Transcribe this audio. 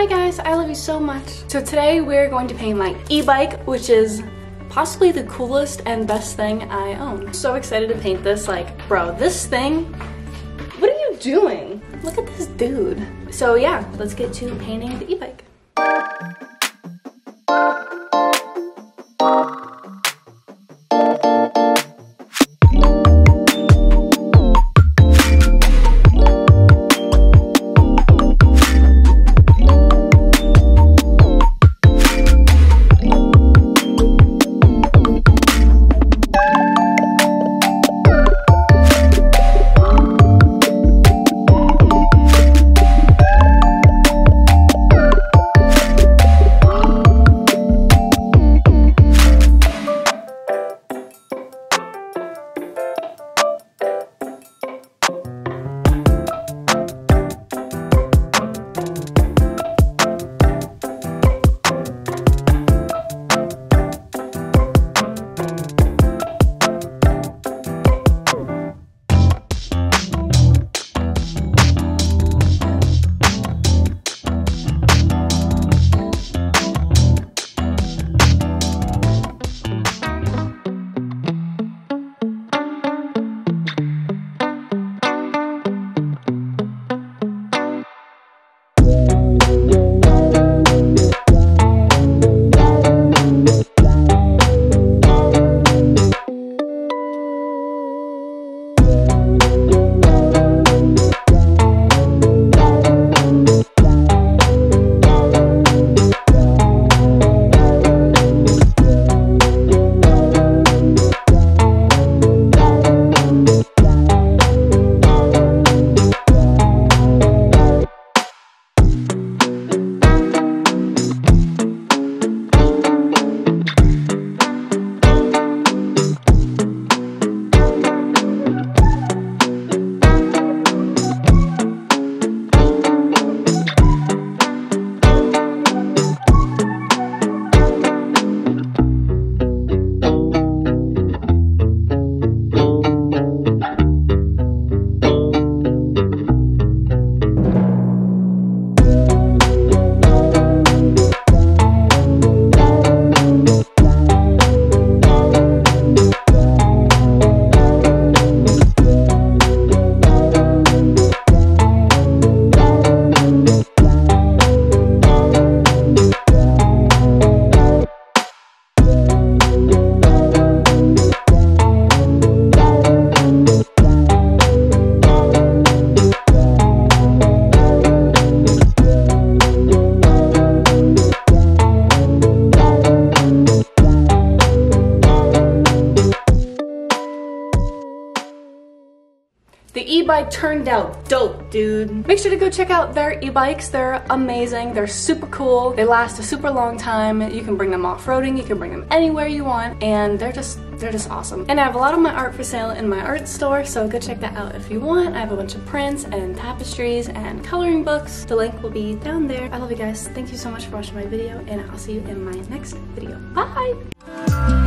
Hi guys, I love you so much. So today we're going to paint my e-bike, which is possibly the coolest and best thing I own. So excited to paint this, like, bro, this thing, what are you doing? Look at this dude. So yeah, let's get to painting the e-bike. E-bike turned out dope, dude. Make sure to go check out their e-bikes. They're amazing. They're super cool. They last a super long time. You can bring them off-roading. You can bring them anywhere you want. And they're just, they're just awesome. And I have a lot of my art for sale in my art store, so go check that out if you want. I have a bunch of prints and tapestries and coloring books. The link will be down there. I love you guys. Thank you so much for watching my video, and I'll see you in my next video. Bye!